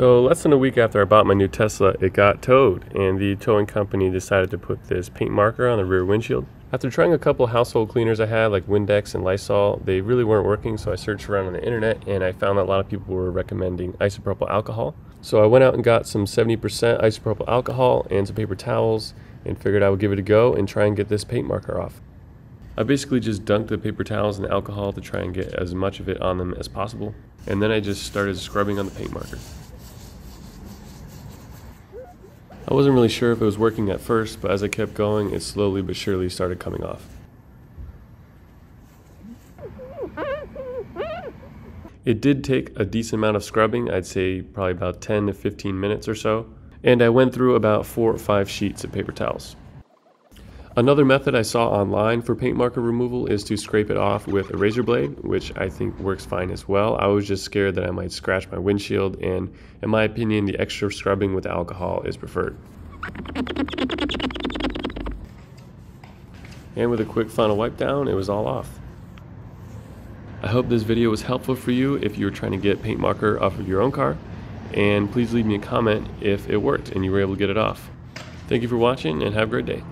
So less than a week after I bought my new Tesla, it got towed and the towing company decided to put this paint marker on the rear windshield. After trying a couple household cleaners I had like Windex and Lysol, they really weren't working so I searched around on the internet and I found that a lot of people were recommending isopropyl alcohol. So I went out and got some 70% isopropyl alcohol and some paper towels and figured I would give it a go and try and get this paint marker off. I basically just dunked the paper towels in alcohol to try and get as much of it on them as possible and then I just started scrubbing on the paint marker. I wasn't really sure if it was working at first, but as I kept going, it slowly but surely started coming off. It did take a decent amount of scrubbing, I'd say probably about 10 to 15 minutes or so, and I went through about 4 or 5 sheets of paper towels. Another method I saw online for paint marker removal is to scrape it off with a razor blade, which I think works fine as well. I was just scared that I might scratch my windshield, and in my opinion, the extra scrubbing with alcohol is preferred. And with a quick final wipe down, it was all off. I hope this video was helpful for you if you were trying to get paint marker off of your own car, and please leave me a comment if it worked and you were able to get it off. Thank you for watching and have a great day.